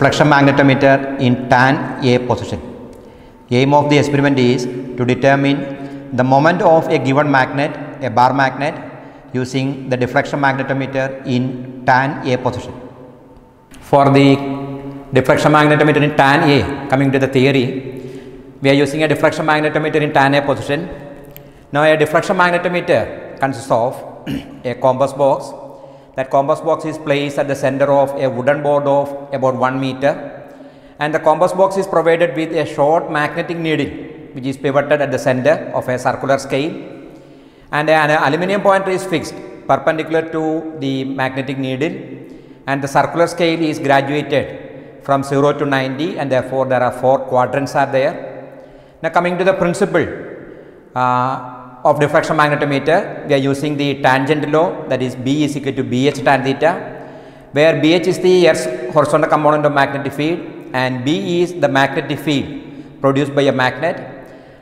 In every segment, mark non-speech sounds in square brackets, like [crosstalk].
deflection magnetometer in tan A position. Aim of the experiment is to determine the moment of a given magnet, a bar magnet using the deflection magnetometer in tan A position. For the deflection magnetometer in tan A, coming to the theory, we are using a deflection magnetometer in tan A position. Now a deflection magnetometer consists of [clears throat] a compass box. That compass box is placed at the center of a wooden board of about 1 meter. And the compass box is provided with a short magnetic needle which is pivoted at the center of a circular scale. And an aluminum pointer is fixed perpendicular to the magnetic needle. And the circular scale is graduated from 0 to 90 and therefore there are four quadrants are there. Now coming to the principle uh, of deflection magnetometer, we are using the tangent law that is B is equal to BH tan theta, where BH is the Earth's horizontal component of magnetic field and B is the magnetic field produced by a magnet.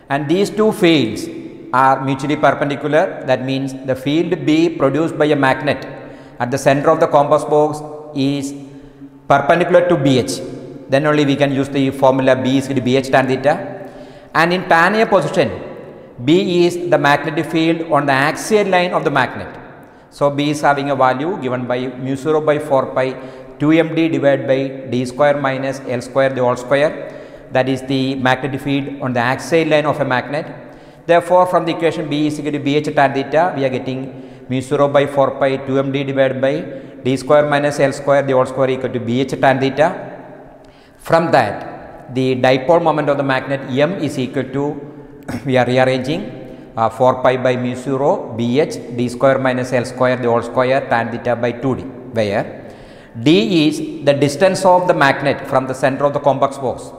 And these two fields are mutually perpendicular that means the field B produced by a magnet at the center of the compass box is perpendicular to BH then only we can use the formula B is equal to BH tan theta. And in tan A position B is the magnetic field on the axial line of the magnet. So, B is having a value given by mu 0 by 4 pi 2md divided by d square minus L square the whole square that is the magnetic field on the axial line of a magnet. Therefore, from the equation B is equal to BH tan theta we are getting mu 0 by 4 pi 2md divided by d square minus L square the whole square equal to BH tan theta. From that the dipole moment of the magnet M is equal to [coughs] we are rearranging uh, 4 pi by mu 0 bh d square minus l square the whole square tan theta by 2d where d is the distance of the magnet from the center of the compass box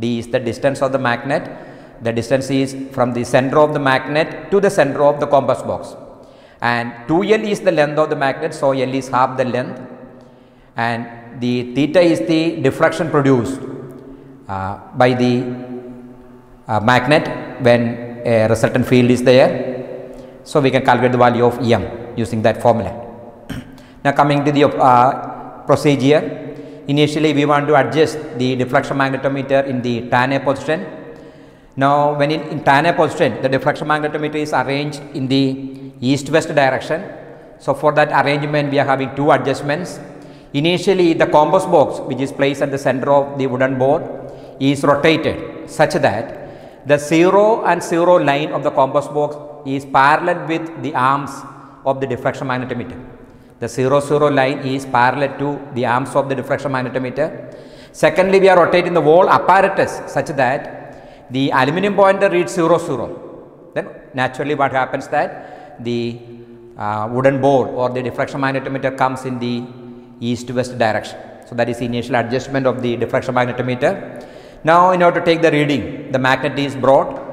d is the distance of the magnet. The distance is from the center of the magnet to the center of the compass box. And 2l is the length of the magnet so l is half the length. And the theta is the deflection produced uh, by the uh, magnet when a resultant field is there. So, we can calculate the value of M using that formula. [clears throat] now, coming to the uh, procedure, initially we want to adjust the deflection magnetometer in the tan A position. Now, when in, in tan A position, the deflection magnetometer is arranged in the east-west direction. So, for that arrangement, we are having two adjustments. Initially, the compass box which is placed at the center of the wooden board is rotated such that the 0 and 0 line of the compass box is parallel with the arms of the deflection magnetometer. The 0 0 line is parallel to the arms of the deflection magnetometer. Secondly, we are rotating the whole apparatus such that the aluminum pointer reads 0 0. Then naturally what happens that the uh, wooden board or the deflection magnetometer comes in the east west direction. So, that is initial adjustment of the deflection magnetometer. Now, in order to take the reading, the magnet is brought.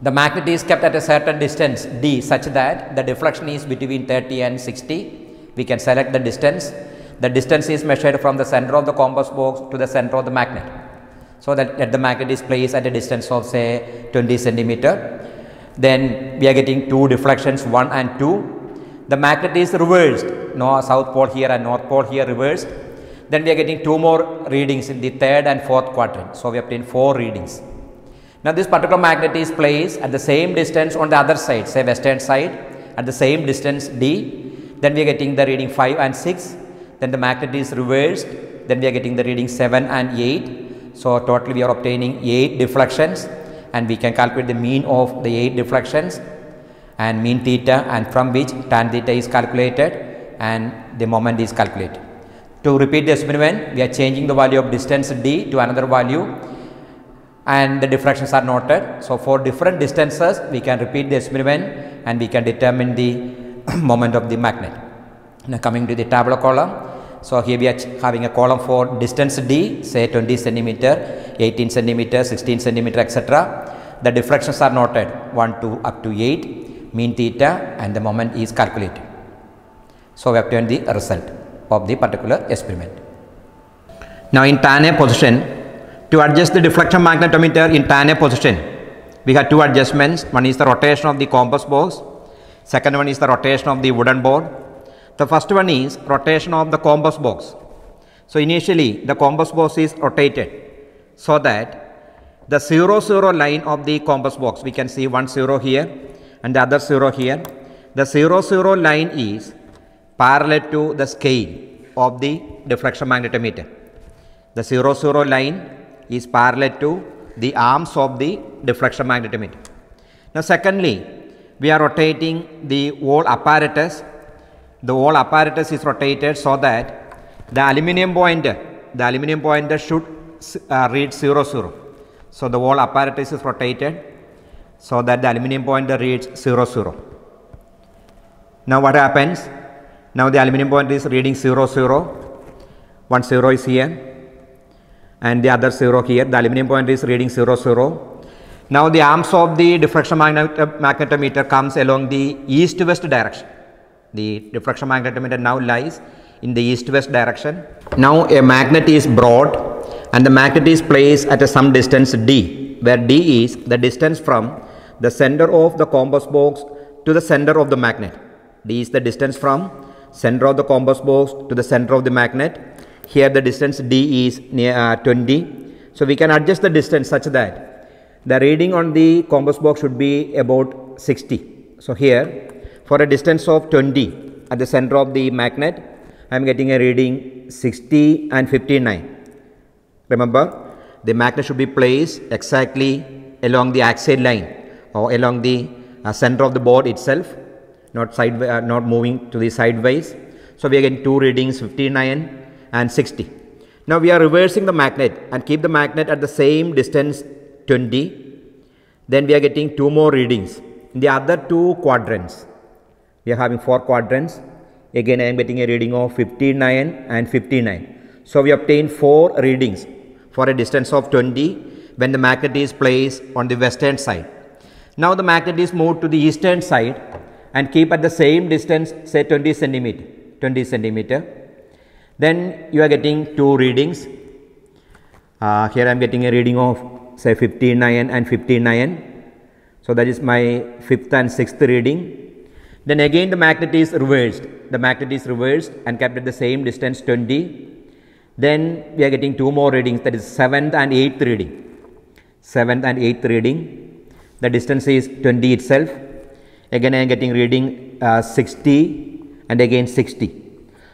The magnet is kept at a certain distance d such that the deflection is between 30 and 60. We can select the distance. The distance is measured from the center of the compass box to the center of the magnet. So, that, that the magnet is placed at a distance of say 20 centimeter. Then we are getting two deflections 1 and 2. The magnet is reversed, no south pole here and north pole here reversed then we are getting two more readings in the third and fourth quadrant. So, we obtain four readings. Now, this particular magnet is placed at the same distance on the other side say western side at the same distance d. Then we are getting the reading 5 and 6. Then the magnet is reversed. Then we are getting the reading 7 and 8. So, totally we are obtaining 8 deflections and we can calculate the mean of the 8 deflections and mean theta and from which tan theta is calculated and the moment is calculated. To repeat the experiment, we are changing the value of distance d to another value and the deflections are noted. So, for different distances, we can repeat the experiment and we can determine the [clears throat] moment of the magnet. Now, coming to the tabular column. So, here we are having a column for distance d, say 20 centimeter, 18 centimeter, 16 centimeter, etc. The deflections are noted 1 to up to 8, mean theta and the moment is calculated. So, we obtain the result of the particular experiment. Now, in tan A position, to adjust the deflection magnetometer in tan A position, we have two adjustments. One is the rotation of the compass box, second one is the rotation of the wooden board. The first one is rotation of the compass box. So initially the compass box is rotated so that the 0 0 line of the compass box we can see one 0 here and the other 0 here. The 0 0 line is parallel to the scale of the deflection magnetometer. The 0 0 line is parallel to the arms of the deflection magnetometer. Now secondly, we are rotating the whole apparatus. The whole apparatus is rotated so that the aluminum pointer, the aluminum pointer should uh, read 0 0. So the whole apparatus is rotated so that the aluminum pointer reads 0 0. Now what happens? Now the aluminum point is reading 0 0. One 0 is here and the other 0 here. The aluminum point is reading 0 0. Now the arms of the deflection magnet magnetometer comes along the east-west direction. The deflection magnetometer now lies in the east-west direction. Now a magnet is brought and the magnet is placed at a some distance d, where d is the distance from the center of the compass box to the center of the magnet. d is the distance from center of the compass box to the center of the magnet. Here the distance d is near uh, 20. So we can adjust the distance such that the reading on the compass box should be about 60. So here for a distance of 20 at the center of the magnet I am getting a reading 60 and 59. Remember the magnet should be placed exactly along the axial line or along the uh, center of the board itself not side uh, not moving to the sideways. So we are getting two readings 59 and 60. Now we are reversing the magnet and keep the magnet at the same distance 20 then we are getting two more readings. In the other two quadrants we are having four quadrants. Again I am getting a reading of 59 and 59 so we obtain four readings for a distance of 20 when the magnet is placed on the western side. Now the magnet is moved to the eastern side and keep at the same distance say 20 centimeter 20 centimeter then you are getting two readings uh, here I am getting a reading of say 59 and 59. So that is my fifth and sixth reading. Then again the magnet is reversed. The magnet is reversed and kept at the same distance 20. Then we are getting two more readings that is seventh and eighth reading. Seventh and eighth reading. The distance is 20 itself. Again I am getting reading uh, 60 and again 60.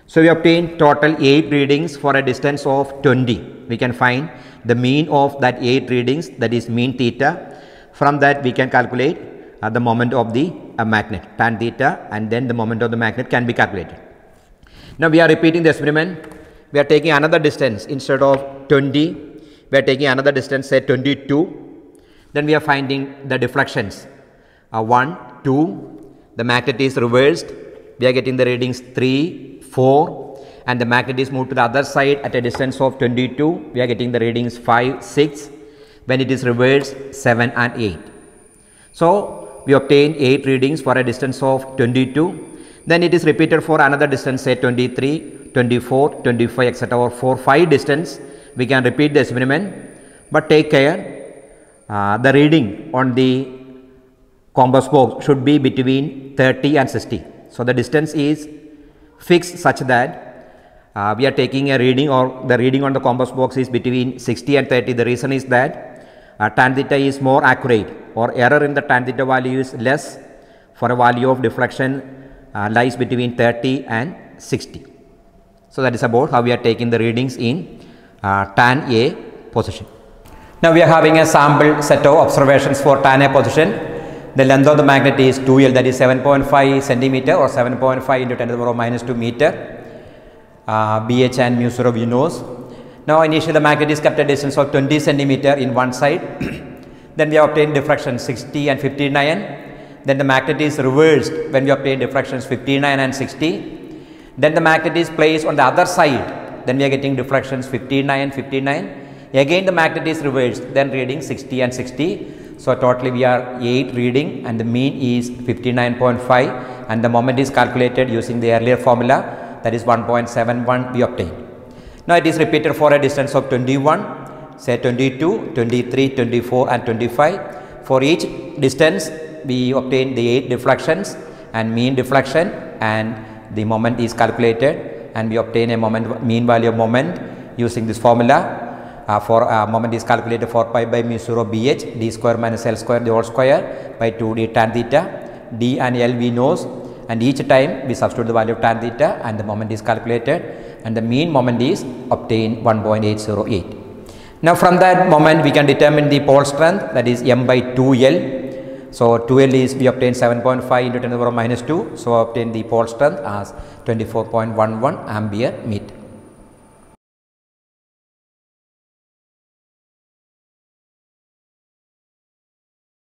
So we obtain total 8 readings for a distance of 20. We can find the mean of that 8 readings that is mean theta. From that we can calculate uh, the moment of the uh, magnet tan theta and then the moment of the magnet can be calculated. Now we are repeating the experiment. We are taking another distance instead of 20. We are taking another distance say 22. Then we are finding the deflections. Uh, 1, 2, the magnet is reversed. We are getting the readings 3, 4, and the magnet is moved to the other side at a distance of 22 we are getting the readings 5 6 when it is reversed 7 and 8 so we obtain 8 readings for a distance of 22 then it is repeated for another distance say 23 24 25 etc or for 5 distance. We can repeat the experiment. But take care uh, the reading on the compass box should be between 30 and 60 so the distance is fixed such that uh, we are taking a reading or the reading on the compass box is between 60 and 30. The reason is that uh, tan theta is more accurate or error in the tan theta value is less for a value of deflection uh, lies between 30 and 60. So, that is about how we are taking the readings in uh, tan A position. Now, we are having a sample set of observations for tan A position. The length of the magnet is 2L that is 7.5 centimeter or 7.5 into 10 to the power minus 2 meter uh, BH and mu 0 we knows. Now initially the magnet is kept at a distance of 20 centimeter in one side. [clears throat] then we obtain deflection 60 and 59. Then the magnet is reversed when we obtain deflections 59 and 60. Then the magnet is placed on the other side. Then we are getting deflections 59 and 59. Again the magnet is reversed then reading 60 and 60. So totally we are 8 reading and the mean is 59.5 and the moment is calculated using the earlier formula that is 1.71 we obtain. Now it is repeated for a distance of 21, say 22, 23, 24 and 25. For each distance we obtain the 8 deflections and mean deflection and the moment is calculated and we obtain a moment mean value of moment using this formula uh, for uh, moment is calculated 4 pi by mu 0 bh d square minus l square the whole square by 2d tan theta d and l we knows and each time we substitute the value of tan theta and the moment is calculated and the mean moment is obtained 1.808. Now from that moment we can determine the pole strength that is m by 2l. So 2l is we obtain 7.5 into 10 to the power minus 2 so obtain the pole strength as 24.11 ampere meter.